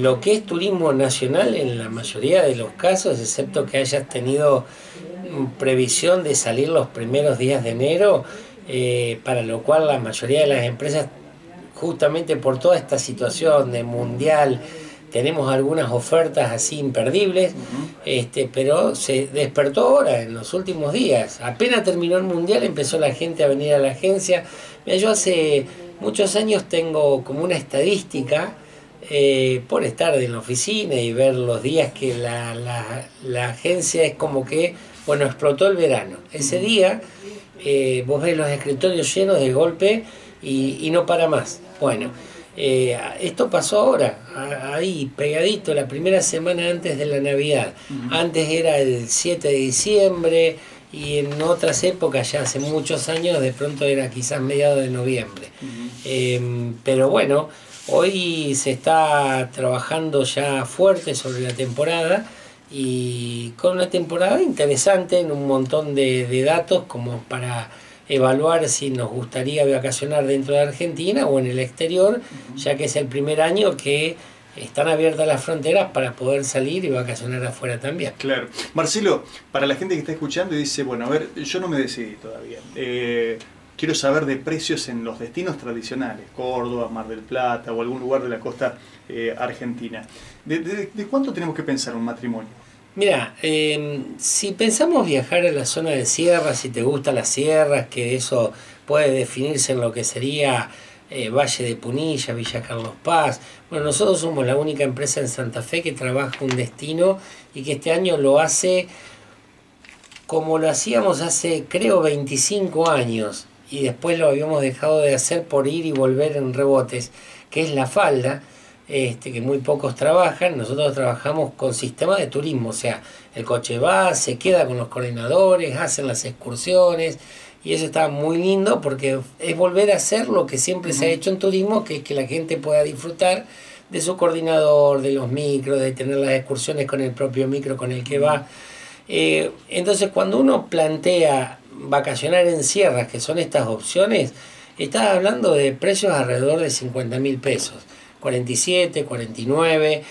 lo que es turismo nacional, en la mayoría de los casos, excepto que hayas tenido previsión de salir los primeros días de enero, eh, para lo cual la mayoría de las empresas, justamente por toda esta situación de mundial, tenemos algunas ofertas así imperdibles, este, pero se despertó ahora, en los últimos días. Apenas terminó el mundial, empezó la gente a venir a la agencia. yo hace muchos años tengo como una estadística eh, por estar en la oficina y ver los días que la, la, agencia es como que, bueno, explotó el verano. Ese día eh, vos ves los escritorios llenos de golpe y, y no para más. Bueno, eh, esto pasó ahora, ahí pegadito, la primera semana antes de la Navidad. Antes era el 7 de diciembre y en otras épocas, ya hace muchos años, de pronto era quizás mediados de noviembre. Em, pero bueno, hoy se está trabajando ya fuerte sobre la temporada y con una temporada interesante en un montón de datos como para evaluar si nos gustaría vacacionar dentro de Argentina o en el exterior, ya que es el primer año que están abiertas las fronteras para poder salir y vacacionar afuera también. Claro. Marcelo, para la gente que está escuchando y dice, bueno, a ver, yo no me decidí todavía. Eh, quiero saber de precios en los destinos tradicionales, Córdoba, Mar del Plata o algún lugar de la costa eh, argentina. de cuánto tenemos que pensar un matrimonio? Mira, si pensamos viajar a la zona de sierras, si te gustan las sierras, que eso puede definirse en lo que sería eh, Valle de Punilla, Villa Carlos Paz. Bueno, nosotros somos la única empresa en Santa Fe que trabaja un destino y que este año lo hace como lo hacíamos hace creo 25 años y después lo habíamos dejado de hacer por ir y volver en rebotes, que es la falda este, que muy pocos trabajan, nosotros trabajamos con sistemas de turismo, o sea, el coche va, se queda con los coordinadores, hacen las excursiones, y eso está muy lindo porque es volver a hacer lo que siempre se ha hecho en turismo, que es que la gente pueda disfrutar de su coordinador, de los micros, de tener las excursiones con el propio micro con el que va. Eh, entonces, cuando uno plantea vacacionar en sierras, que son estas opciones, está hablando de precios alrededor de 50 mil pesos. 47, 49,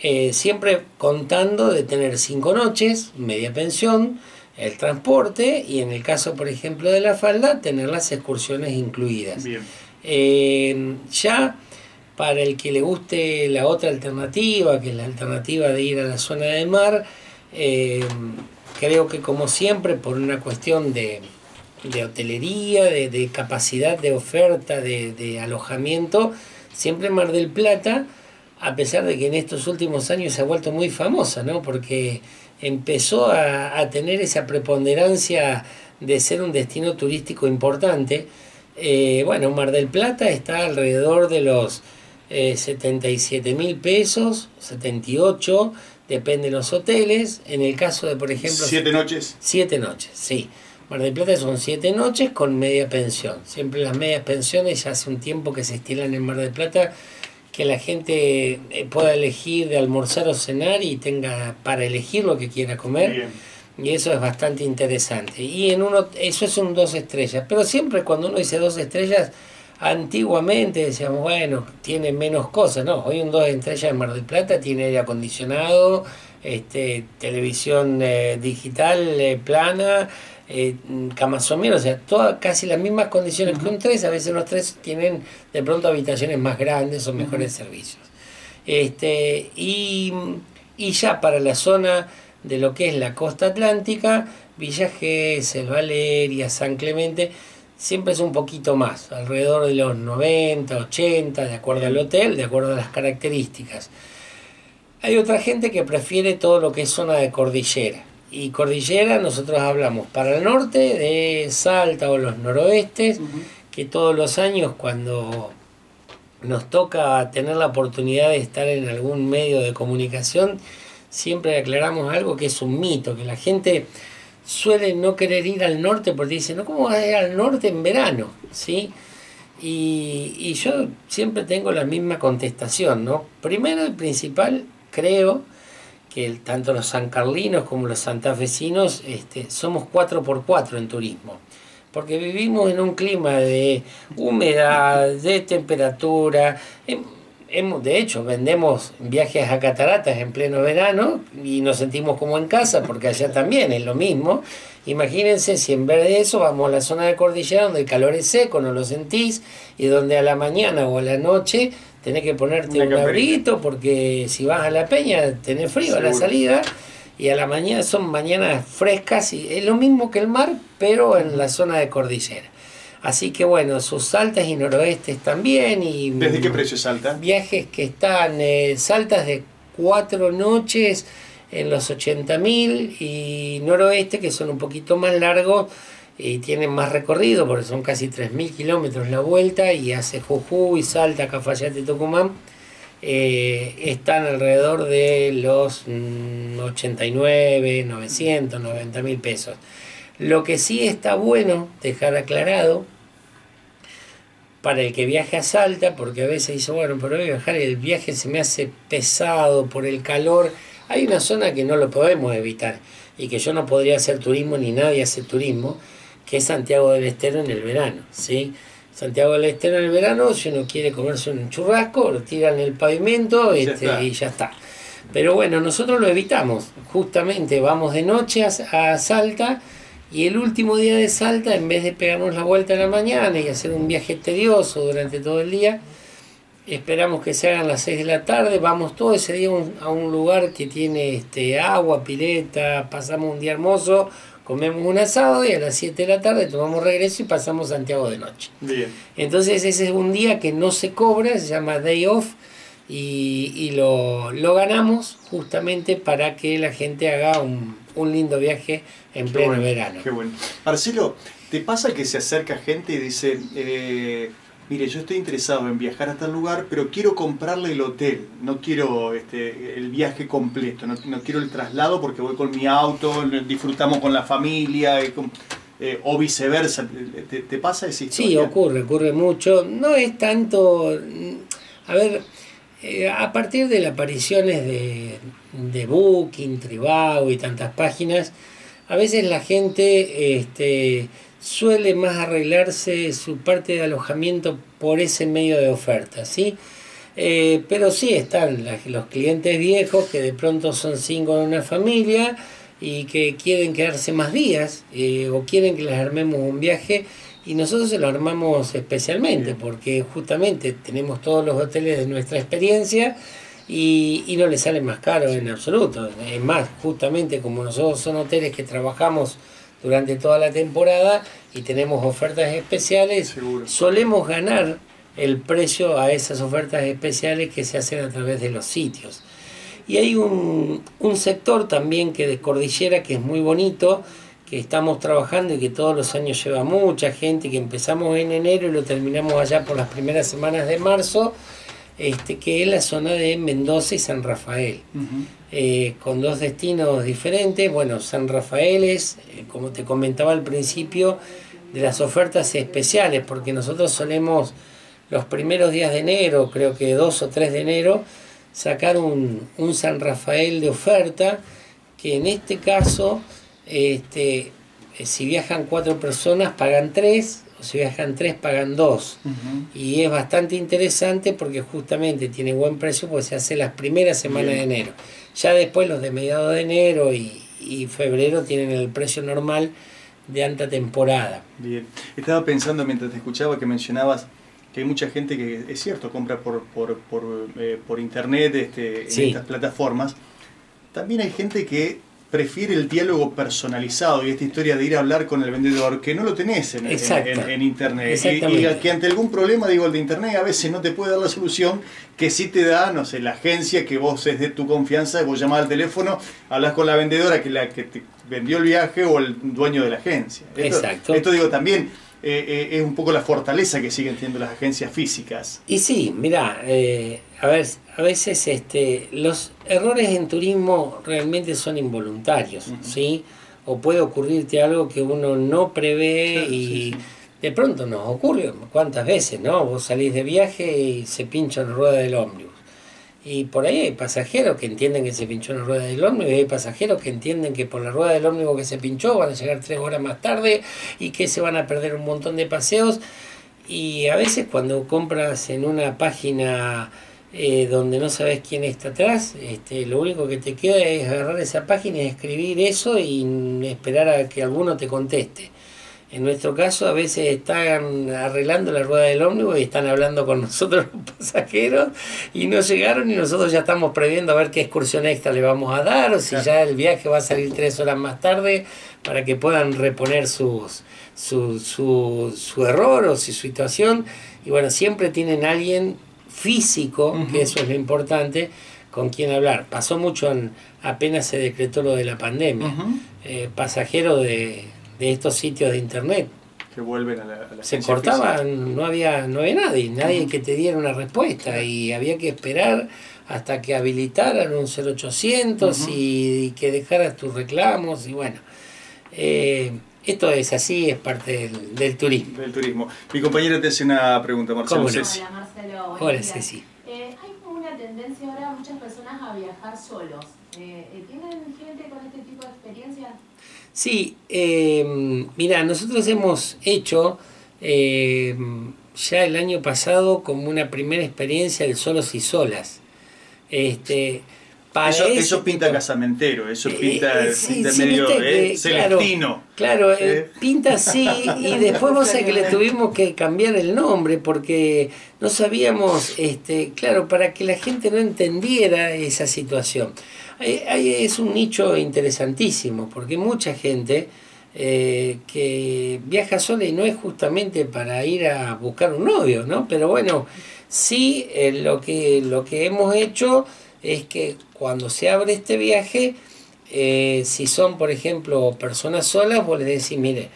eh, siempre contando de tener cinco noches, media pensión, el transporte y en el caso, por ejemplo, de la falda, tener las excursiones incluidas. Eh, ya para el que le guste la otra alternativa, que es la alternativa de ir a la zona del mar, eh, creo que como siempre, por una cuestión de, hotelería, de, capacidad de oferta, de, de alojamiento, siempre Mar del Plata, a pesar de que en estos últimos años se ha vuelto muy famosa, ¿no? Porque empezó a, tener esa preponderancia de ser un destino turístico importante. Eh, bueno, Mar del Plata está alrededor de los 77 eh, mil pesos, 78, depende de los hoteles. En el caso de, por ejemplo... ¿Siete noches? Siete noches, sí. Mar del Plata son siete noches con media pensión. Siempre las medias pensiones ya hace un tiempo que se estilan en Mar del Plata, que la gente eh, pueda elegir de almorzar o cenar y tenga para elegir lo que quiera comer. Y eso es bastante interesante. Y en uno, eso es un dos estrellas. Pero siempre cuando uno dice dos estrellas, antiguamente decíamos, bueno, tiene menos cosas. No, hoy un dos estrellas en Mar del Plata tiene aire acondicionado, este, televisión eh, digital eh, plana, eh, o sea, todas casi las mismas condiciones que un 3, a veces los 3 tienen de pronto habitaciones más grandes o mejores servicios. Este, y, ya para la zona de lo que es la costa atlántica, Villa Gesell, Valeria, San Clemente, siempre es un poquito más, alrededor de los 90, 80, de acuerdo al hotel, de acuerdo a las características. Hay otra gente que prefiere todo lo que es zona de cordillera. Y cordillera nosotros hablamos para el norte de Salta o los noroestes, que todos los años cuando nos toca tener la oportunidad de estar en algún medio de comunicación, siempre aclaramos algo que es un mito, que la gente suele no querer ir al norte porque dice, no, ¿cómo vas a ir al norte en verano? ¿Sí? Y, y yo siempre tengo la misma contestación, ¿no? Primero y principal, creo que tanto los sancarlinos como los santafesinos este, somos 4x4 en turismo, porque vivimos en un clima de humedad, de temperatura. Hemos, de hecho, vendemos viajes a cataratas en pleno verano y nos sentimos como en casa, porque allá también es lo mismo. Imagínense si en vez de eso vamos a la zona de cordillera donde el calor es seco, no lo sentís, y donde a la mañana o a la noche tenés que ponerte un abriguito, porque si vas a la peña tenés frío a la salida, y a la mañana son mañanas frescas, y es lo mismo que el mar, pero en la zona de cordillera. Así que bueno, sus saltas y noroestes también. Y ¿Desde qué precio salta? Viajes que están, eh, saltas de cuatro noches en los 80.000 y noroeste que son un poquito más largos y tienen más recorrido porque son casi 3.000 kilómetros la vuelta y hace Jujuy, Salta, Cafayate, Tucumán. Eh, están alrededor de los 89, 900, 90 mil pesos. Lo que sí está bueno dejar aclarado para el que viaje a Salta, porque a veces dice, bueno, pero voy a viajar y el viaje se me hace pesado por el calor. Hay una zona que no lo podemos evitar y que yo no podría hacer turismo ni nadie hace turismo, que es Santiago del Estero en el verano, ¿sí? Santiago del Estero en el verano, si uno quiere comerse un churrasco, lo tiran en el pavimento este, y ya está. Pero bueno, nosotros lo evitamos. Justamente vamos de noche a Salta y el último día de Salta, en vez de pegarnos la vuelta en la mañana y hacer un viaje tedioso durante todo el día, esperamos que se hagan las 6 de la tarde, vamos todo ese día a un lugar que tiene este, agua, pileta, pasamos un día hermoso, comemos un asado y a las 7 de la tarde tomamos regreso y pasamos Santiago de noche. Bien. Entonces ese es un día que no se cobra, se llama Day Off y, lo, lo ganamos justamente para que la gente haga un, un lindo viaje en pleno verano. Qué bueno. Marcelo, ¿te pasa que se acerca gente y dice, eh, mire, yo estoy interesado en viajar a tal lugar, pero quiero comprarle el hotel, no quiero este, el viaje completo, no, quiero el traslado porque voy con mi auto, disfrutamos con la familia, eh, o viceversa. ¿Te, pasa esa historia? Sí, ocurre, ocurre mucho. No es tanto... A ver, eh, a partir de las apariciones de, de Booking, Tribago y tantas páginas, a veces la gente este, suele más arreglarse su parte de alojamiento por ese medio de oferta, ¿sí? Eh, pero sí están los clientes viejos que de pronto son cinco en una familia y que quieren quedarse más días eh, o quieren que les armemos un viaje y nosotros se lo armamos especialmente porque justamente tenemos todos los hoteles de nuestra experiencia y, y no le sale más caro en absoluto. Es más, justamente como nosotros son hoteles que trabajamos durante toda la temporada y tenemos ofertas especiales, solemos ganar el precio a esas ofertas especiales que se hacen a través de los sitios. Y hay un, un sector también que de cordillera que es muy bonito, que estamos trabajando y que todos los años lleva mucha gente, que empezamos en enero y lo terminamos allá por las primeras semanas de marzo, este, que es la zona de Mendoza y San Rafael, eh, con dos destinos diferentes. Bueno, San Rafael es, eh, como te comentaba al principio, de las ofertas especiales, porque nosotros solemos los primeros días de enero, creo que dos o tres de enero, sacar un, un San Rafael de oferta, que en este caso, este, eh, si viajan cuatro personas, pagan tres, si viajan tres pagan dos. Y es bastante interesante porque justamente tiene buen precio porque se hace las primeras semanas de enero. Ya después los de mediados de enero y, febrero tienen el precio normal de alta temporada. Bien, estaba pensando mientras te escuchaba que mencionabas que hay mucha gente que, es cierto, compra por, por, por, eh, por internet este, en estas plataformas. También hay gente que prefiere el diálogo personalizado y esta historia de ir a hablar con el vendedor, que no lo tenés en, en, internet. Y, que ante algún problema, digo, el de internet a veces no te puede dar la solución, que sí te da, no sé, la agencia que vos es de tu confianza, vos llamás al teléfono, hablas con la vendedora que la que te vendió el viaje o el dueño de la agencia. Exacto. Esto digo también eh, eh, es un poco la fortaleza que siguen teniendo las agencias físicas. Y sí, mira, eh, a, ver, a veces este, los errores en turismo realmente son involuntarios, ¿sí? O puede ocurrirte algo que uno no prevé y de pronto nos ocurre, ¿cuántas veces, no? Vos salís de viaje y se pincha la rueda del ómnibus y por ahí hay pasajeros que entienden que se pinchó la rueda del ómnibus y hay pasajeros que entienden que por la rueda del ómnibus que se pinchó van a llegar tres horas más tarde y que se van a perder un montón de paseos. Y a veces cuando compras en una página eh, donde no sabes quién está atrás, este, lo único que te queda es agarrar esa página y escribir eso y esperar a que alguno te conteste. En nuestro caso a veces están arreglando la rueda del ómnibus y están hablando con nosotros los pasajeros y no llegaron y nosotros ya estamos previendo a ver qué excursión extra le vamos a dar o si ya el viaje va a salir tres horas más tarde para que puedan reponer sus, su, su, su error o su situación. Y bueno, siempre tienen alguien físico, que eso es lo importante, con quien hablar. Pasó mucho en, apenas se decretó lo de la pandemia. Eh, pasajeros de, estos sitios de internet. Que vuelven a la, Se cortaban, no había, no había nadie, nadie que te diera una respuesta y había que esperar hasta que habilitaran un 0800 y, que dejaras tus reclamos y bueno. Eh, esto es así, es parte del, turismo. Del turismo. Mi compañera te hace una pregunta, Marcelo Hola, Marcelo. Hola, Ceci. Eh, hay como una tendencia ahora muchas personas a viajar solos. Eh, eh, ¿Tienen gente con este tipo de experiencias? Sí, mira, nosotros hemos hecho ya el año pasado como una primera experiencia de solos y solas. Este, eso, pinta casamentero, eso eh, pinta, de medio eh, celestino. Claro, eh, pinta así y después vos sabés que le tuvimos que cambiar el nombre porque no sabíamos, este, claro, para que la gente no entendiera esa situación. Es un nicho interesantísimo porque mucha gente que viaja sola y no es justamente para ir a buscar un novio, ¿no? Pero bueno, sí lo, que, lo que hemos hecho es que cuando se abre este viaje, eh, si son, por ejemplo, personas solas, vos le decís, mire,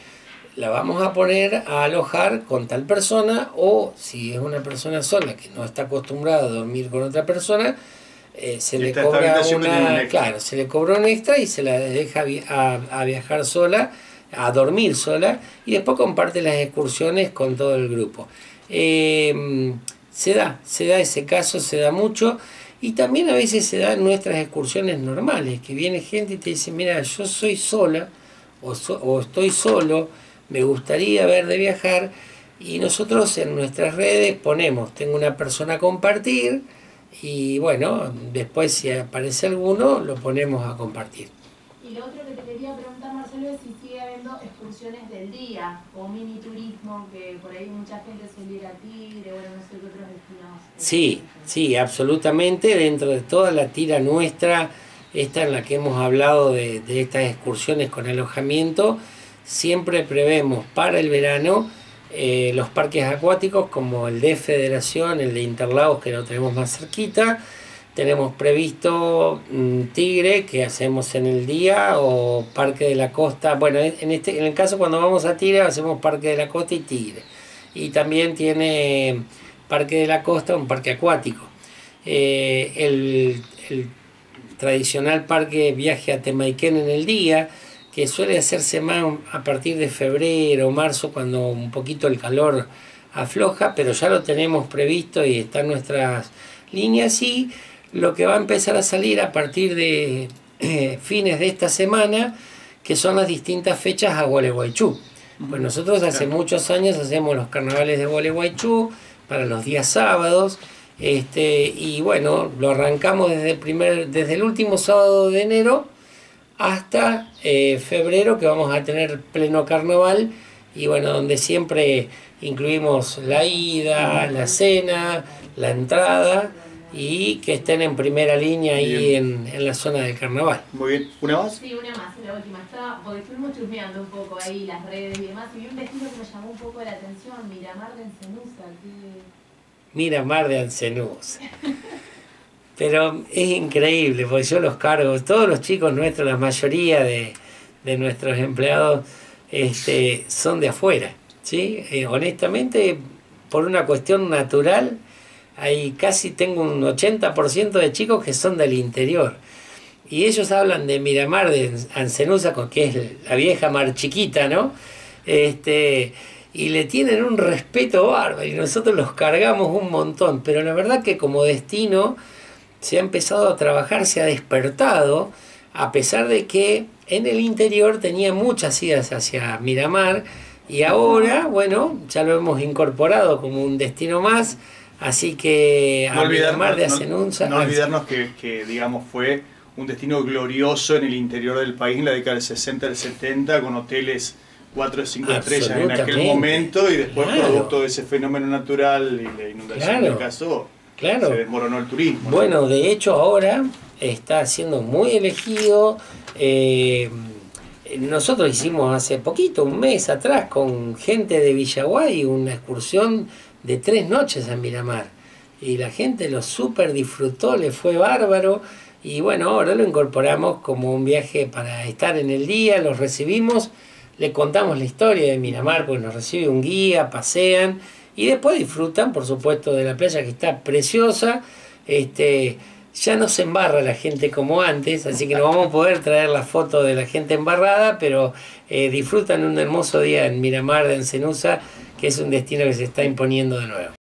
la vamos a poner a alojar con tal persona, o si es una persona sola que no está acostumbrada a dormir con otra persona, eh, se le cobra una, claro, se le cobra un extra y se la deja a, viajar sola, a dormir sola, y después comparte las excursiones con todo el grupo. Eh, se da, se da ese caso, se da mucho. Y también a veces se dan nuestras excursiones normales, que viene gente y te dice, mira, yo soy sola o, o estoy solo, me gustaría ver de viajar, y nosotros en nuestras redes ponemos, tengo una persona a compartir, y bueno, después si aparece alguno, lo ponemos a compartir. Y lo otro que te quería preguntar, Marcelo, es si sigue habiendo excursiones del día o mini turismo, que por ahí mucha gente suele ir a Tigre, bueno, no sé qué otros destinos. Sí, sí, absolutamente. Dentro de toda la tira nuestra, esta en la que hemos hablado de, de estas excursiones con alojamiento, siempre prevemos para el verano eh, los parques acuáticos como el de Federación, el de Interlagos, que lo tenemos más cerquita tenemos previsto mm, Tigre, que hacemos en el día, o Parque de la Costa. Bueno, en, este, en el caso cuando vamos a Tigre, hacemos Parque de la Costa y Tigre. Y también tiene Parque de la Costa, un parque acuático. Eh, el, tradicional parque viaje a Temaiken en el día, que suele hacerse más a partir de febrero o marzo, cuando un poquito el calor afloja, pero ya lo tenemos previsto y están nuestras líneas y lo que va a empezar a salir a partir de eh, fines de esta semana, que son las distintas fechas a Gualeguaychú. Pues nosotros hace muchos años hacemos los carnavales de Gualeguaychú para los días sábados. Este, y bueno, lo arrancamos desde el, primer, desde el último sábado de enero hasta eh, febrero, que vamos a tener pleno carnaval. Y bueno, donde siempre incluimos la ida, la cena, la entrada y que estén en primera línea ahí en, en, la zona del carnaval. Muy bien. ¿Una más? Sí, una más, la última. Estaba, porque estuvimos chusmeando un poco ahí las redes y demás, y vi un destino que me llamó un poco la atención, Miramar de Encenusa. Miramar de Encenusa. Pero es increíble, porque yo los cargo, todos los chicos nuestros, la mayoría de, de nuestros empleados este, son de afuera. ¿sí? Eh, honestamente, por una cuestión natural, hay casi tengo un 80% de chicos que son del interior. Y ellos hablan de Miramar, de Ancenusa, que es la vieja mar chiquita, ¿no? Este, y le tienen un respeto bárbaro y nosotros los cargamos un montón. Pero la verdad que como destino se ha empezado a trabajar, se ha despertado, a pesar de que en el interior tenía muchas idas hacia Miramar y ahora, bueno, ya lo hemos incorporado como un destino más Así que no a olvidar- Miramar de no- Asenunza. no olvidarnos que, que, digamos, fue un destino glorioso en el interior del país en la década del 60, del 70, con hoteles 4 o 5 estrellas en aquel momento y después, Claro. producto de ese fenómeno natural y la inundación Claro. del caso, Claro. se desmoronó el turismo. ¿no? Bueno, de hecho ahora está siendo muy elegido. eh, nosotros hicimos hace poquito, un mes atrás, con gente de Villaguay, una excursión de tres noches a Miramar. Y la gente lo súper disfrutó, le fue bárbaro. Y bueno, ahora lo incorporamos como un viaje para estar en el día, los recibimos, le contamos la historia de Miramar, pues nos recibe un guía, pasean y después disfrutan, por supuesto, de la playa que está preciosa. Este, ya no se embarra la gente como antes, así que no vamos a poder traer la foto de la gente embarrada, pero eh, disfrutan un hermoso día en Miramar de Encenusa, que es un destino que se está imponiendo de nuevo.